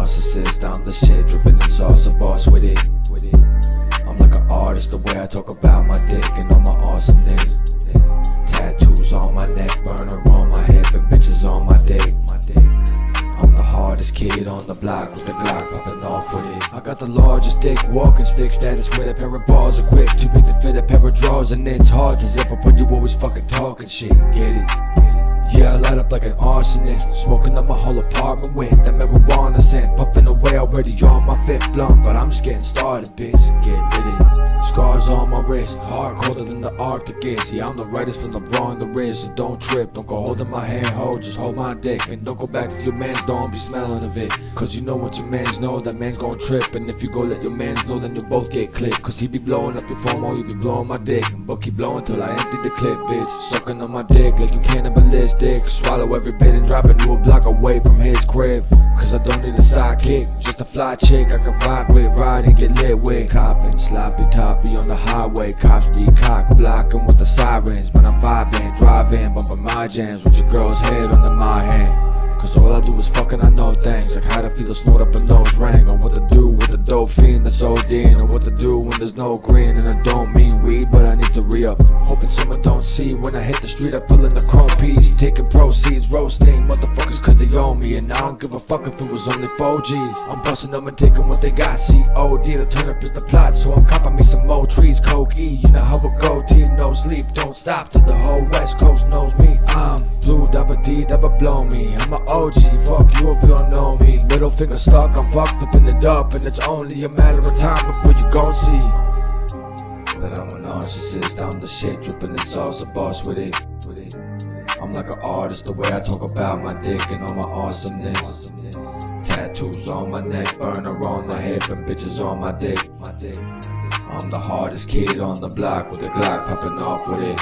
narcissist, I'm the shit, dripping in sauce, a boss with it. With it. I'm like an artist, the way I talk about my dick and all my awesomeness. Tattoos on my neck, burner on my hip, and bitches on my dick. My dick. I'm the hardest kid on the block with the Glock popping off with it. I got the largest dick, walking stick status with a pair of balls equipped, too big to fit a pair of drawers, and it's hard to zip up when you always fucking talking shit. Get it? Get it? Yeah, I light up like an arsonist, smoking up my whole apartment with that marijuana scent, puffing away already on my fifth blunt, but I'm just getting started, bitch. Get with it. Scars on my wrist, heart colder than the Arctic is. Yeah, I'm the rightest from the wrong there is, so don't trip. Don't go holding my hand, hold, just hold my dick. And don't go back to your man's, don't be smelling of it. Cause you know what your mans know, that man's gonna trip. And if you go let your mans know, then you both get clipped. Cause he be blowing up your phone while you be blowing my dick. But keep blowing till I empty the clip, bitch. Sucking on my dick like you cannibalistic. Swallow every bit and drop it to a block away from his crib. Cause I don't need a sidekick, just a fly chick I can vibe with, ride and get lit with. Copping, sloppy toppy on the highway, cops be cock blocking with the sirens. But I'm vibing, driving, bumping my jams with your girl's head under my hand. Cause all I do is fucking, I know things Like how to feel a snort up a nose ring Or what to do with the dope fiend that's ODing Or what to do when there's no green And I don't mean weed, but I need to re-up Hoping someone don't see when I hit the street I pull in the chrome piece, taking proceeds Roasting motherfuckers cause they owe me. And I don't give a fuck if it was only 4Gs I'm busting them and taking what they got. COD to turn up is the plot. So I'm copping me some more trees Coke E, you know how it go. Team no sleep, don't stop till the whole west coast knows me. I'm Blu, double D, double blow me. I'm a OG, fuck you if you don't know me. Middle finger stuck, I'm fuck flipping it up, and it's only a matter of time before you gon' see. That I'm a narcissist, I'm the shit, dripping. In sauce, a boss with it. I'm like an artist, the way I talk about my dick and all my awesomeness. Tattoos on my neck, burner on the hip, and bitches on my dick. I'm the hardest kid on the block with the Glock popping off with it.